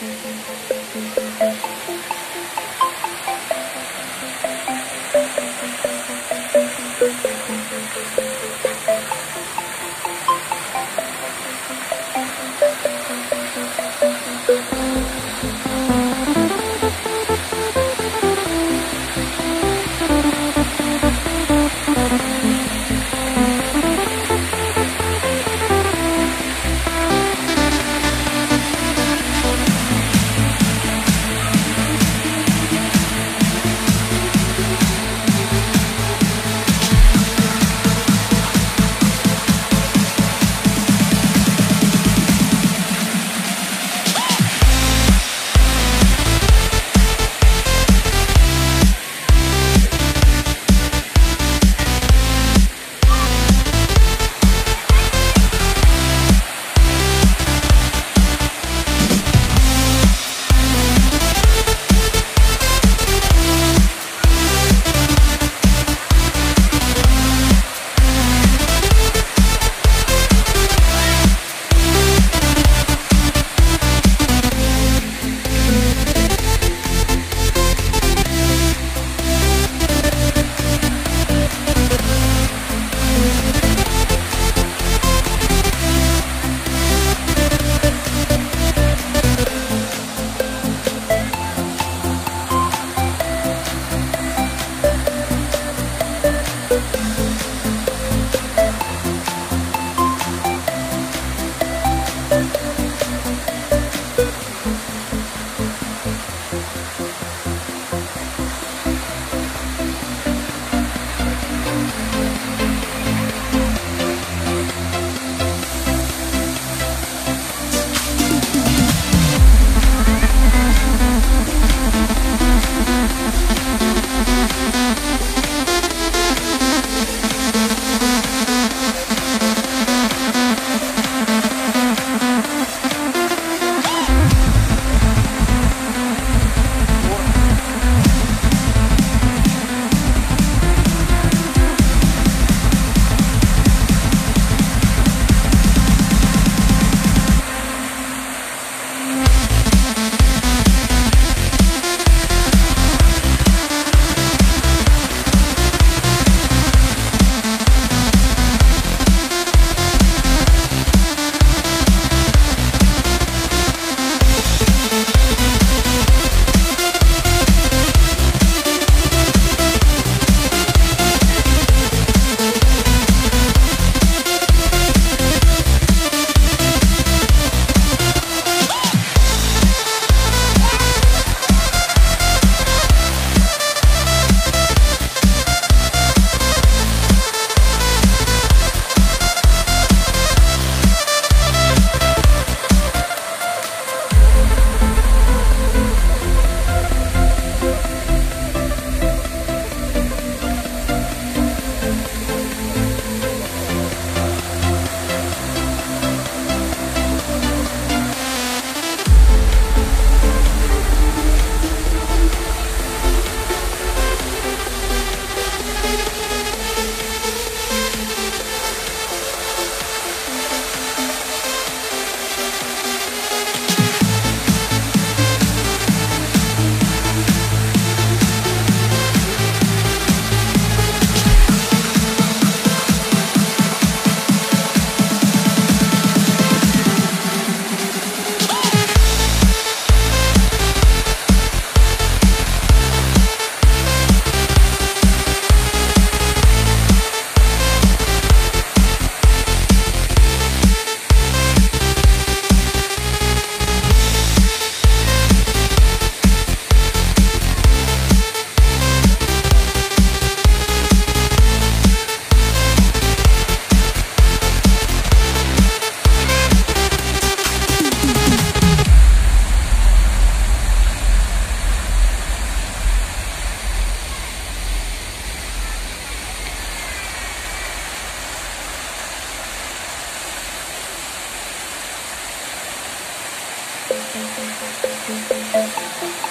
Música Thank you.